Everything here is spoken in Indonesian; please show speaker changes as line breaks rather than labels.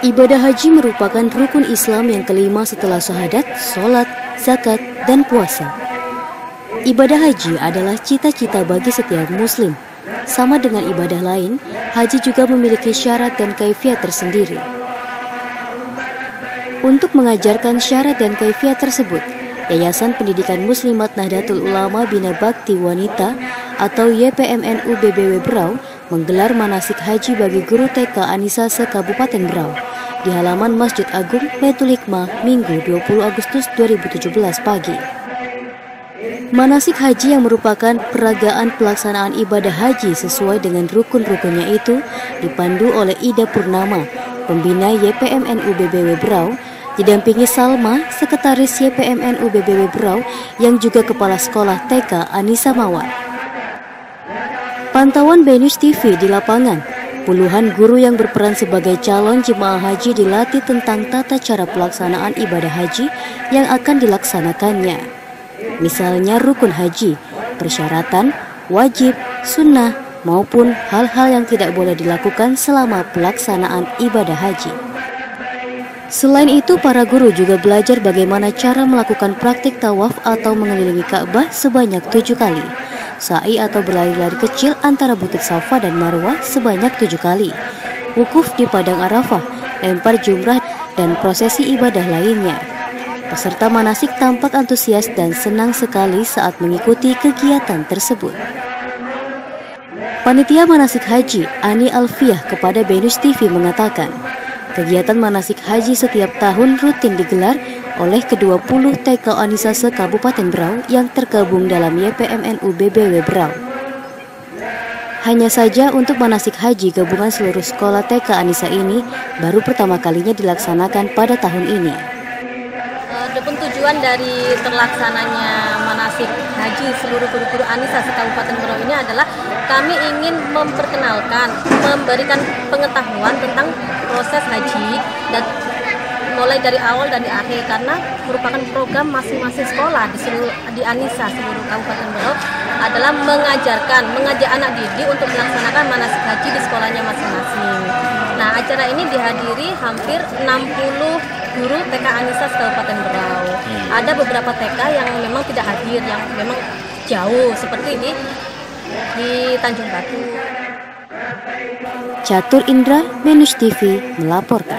Ibadah haji merupakan rukun Islam yang kelima setelah syahadat, sholat, zakat, dan puasa. Ibadah haji adalah cita-cita bagi setiap muslim. Sama dengan ibadah lain, haji juga memiliki syarat dan kaifiat tersendiri. Untuk mengajarkan syarat dan kaifiat tersebut, Yayasan Pendidikan Muslimat Nahdlatul Ulama Bina Bakti Wanita atau YPMNU BBW Berau menggelar manasik haji bagi guru TK Anissa se Kabupaten Berau di halaman Masjid Agung Baitul Hikmah Minggu 20 Agustus 2017 pagi. Manasik haji yang merupakan peragaan pelaksanaan ibadah haji sesuai dengan rukun-rukunnya itu dipandu oleh Ida Purnama, pembina YPMNU BBW Berau, didampingi Salma, sekretaris YPMNU BBW Berau yang juga kepala sekolah TK Anissa Mawar. Pantauan Benus TV di lapangan, puluhan guru yang berperan sebagai calon jemaah haji dilatih tentang tata cara pelaksanaan ibadah haji yang akan dilaksanakannya. Misalnya rukun haji, persyaratan, wajib, sunnah, maupun hal-hal yang tidak boleh dilakukan selama pelaksanaan ibadah haji. Selain itu, para guru juga belajar bagaimana cara melakukan praktik tawaf atau mengelilingi Ka'bah sebanyak tujuh kali sa'i atau berlari-lari kecil antara Bukit Safa dan Marwah sebanyak tujuh kali, wukuf di Padang Arafah, lempar jumrah, dan prosesi ibadah lainnya. Peserta manasik tampak antusias dan senang sekali saat mengikuti kegiatan tersebut. Panitia Manasik Haji Ani Alfiah kepada Benus TV mengatakan, kegiatan manasik haji setiap tahun rutin digelar oleh kedua puluh TK Anisase Kabupaten Berau yang tergabung dalam YPMNU BBW Berau. Hanya saja untuk manasik haji gabungan seluruh sekolah TK Anissa ini baru pertama kalinya dilaksanakan pada tahun ini.
Adapun tujuan dari terlaksananya manasik haji seluruh guru-guru Anissa Kabupaten Berau ini adalah kami ingin memperkenalkan, memberikan pengetahuan tentang proses haji dan mulai dari awal dan di akhir karena merupakan program masing-masing sekolah di seluruh di Anissa seluruh Kabupaten Berau adalah mengajarkan mengajak anak didik untuk melaksanakan manasik haji di sekolahnya masing-masing. Nah, acara ini dihadiri hampir 60 guru TK Anissa Kabupaten Berau. Hmm. Ada beberapa TK yang memang tidak hadir, yang memang jauh seperti ini di Tanjung Batu.
Catur Indra, Venus TV melaporkan.